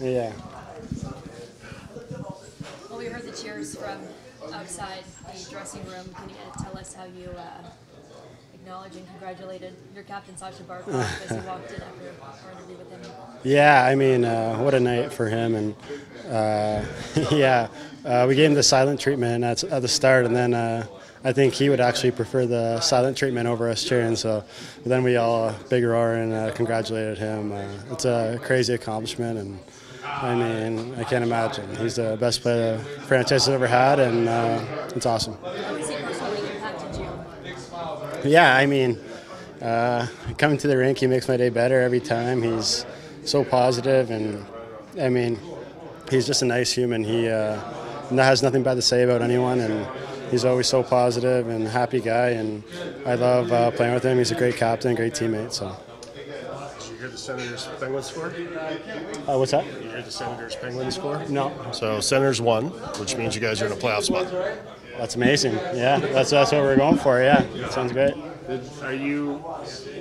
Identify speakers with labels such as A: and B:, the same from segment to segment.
A: Yeah.
B: Well, we heard the cheers from outside the dressing room. Can you tell us how you uh, acknowledged and congratulated your captain, Sasha Barkov, as he walked in after our interview with him?
A: Yeah, I mean, uh, what a night for him, and uh, yeah, uh, we gave him the silent treatment at, at the start, and then uh, I think he would actually prefer the silent treatment over us cheering. So then we all uh, big roar and uh, congratulated him. Uh, it's a crazy accomplishment, and I mean, I can't imagine. He's the best player the franchise has ever had, and uh, it's awesome.
B: How has he personally impacted you?
A: Yeah, I mean, uh, coming to the rink, he makes my day better every time. He's so positive, and I mean, he's just a nice human. He uh, has nothing bad to say about anyone, and he's always so positive and happy guy. And I love uh, playing with him. He's a great captain, great teammate. So,
C: hear the Senators Penguins score?
A: uh, what's that?
C: You hear the Senators Penguins score?
A: No,
C: So Senators won, which means you guys are in a playoff spot.
A: that's amazing. Yeah, that's that's what we're going for. Yeah, that sounds great.
C: Are you?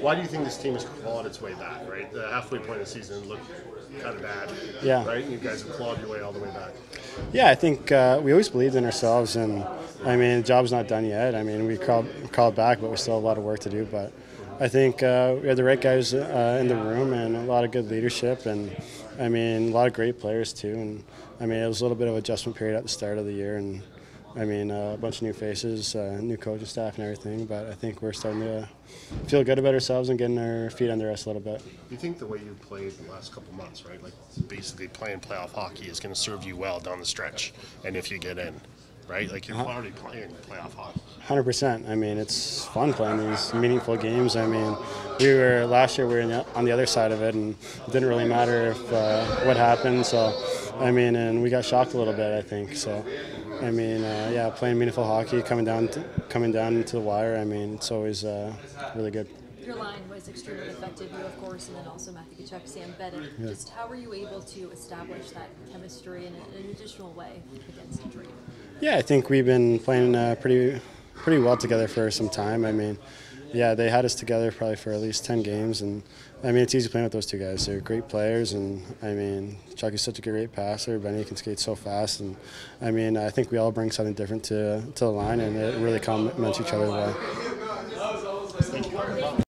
C: Why do you think this team has clawed its way back? Right, the halfway point of the season looked kind of bad.
A: Yeah.
C: Right, and you guys have clawed your way all the way back.
A: Yeah, I think uh, we always believed in ourselves, and I mean, the job's not done yet. I mean, we called called back, but we still have a lot of work to do. But I think uh, we had the right guys uh, in the room, and a lot of good leadership, and I mean, a lot of great players too. And I mean, it was a little bit of adjustment period at the start of the year, and I mean, uh, a bunch of new faces, uh, new coaching staff, and everything. But I think we're starting to feel good about ourselves and getting our feet under us a little bit.
C: You think the way you played the last couple months, right? Like basically playing playoff hockey is going to serve you well down the stretch, and if you get in, right? Like you're already playing playoff hockey.
A: Hundred percent. I mean, it's fun playing these meaningful games. I mean, we were last year we were in the, on the other side of it, and it didn't really matter if uh, what happened. So, I mean, and we got shocked a little bit. I think so. I mean, uh, yeah, playing meaningful hockey, coming down, to, coming down to the wire. I mean, it's always uh, really good.
B: Your line was extremely effective, you of course, and then also Matthew Tkachuk, Sam Bennett. Just how were you able to establish that chemistry in, an additional way against Detroit?
A: Yeah, I think we've been playing uh, pretty pretty well together for some time. I mean, yeah, they had us together probably for at least ten games, and I mean it's easy playing with those two guys. They're great players, and I mean Chuck is such a great passer. Benny can skate so fast, and I mean I think we all bring something different to to the line, and it really complements each other well.